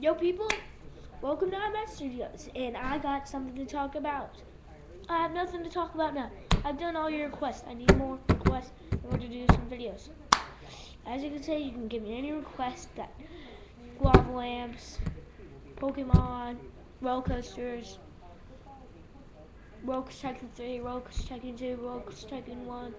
Yo, people, welcome to IMS Studios, and I got something to talk about. I have nothing to talk about now. I've done all your requests. I need more requests in order to do some videos. As you can see, you can give me any request that lava lamps, Pokemon, roller coasters, roller coaster Tycoon 3, roller coaster Tycoon 2, roller coaster Tycoon 1,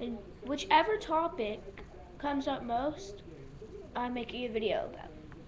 and whichever topic comes up most, I'm making a video about.